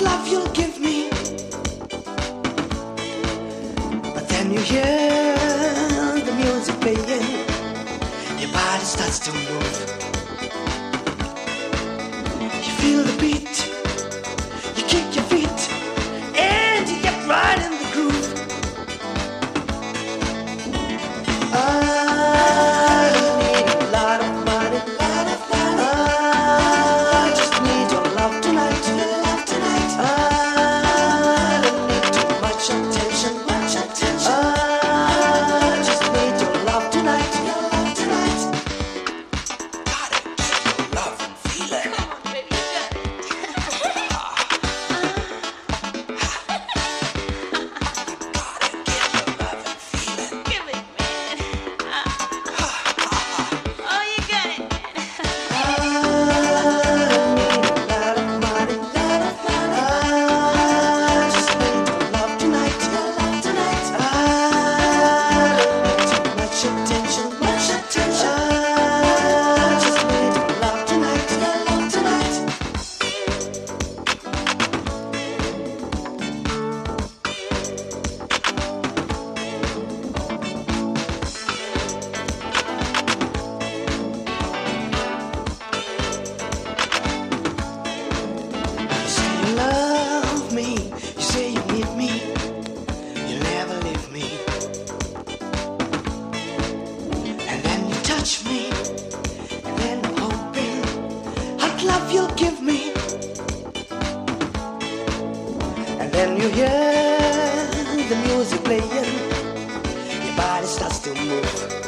love you'll give me. But then you hear the music playing, your body starts to move. You feel the beat. When you hear the music playing, your body starts to move.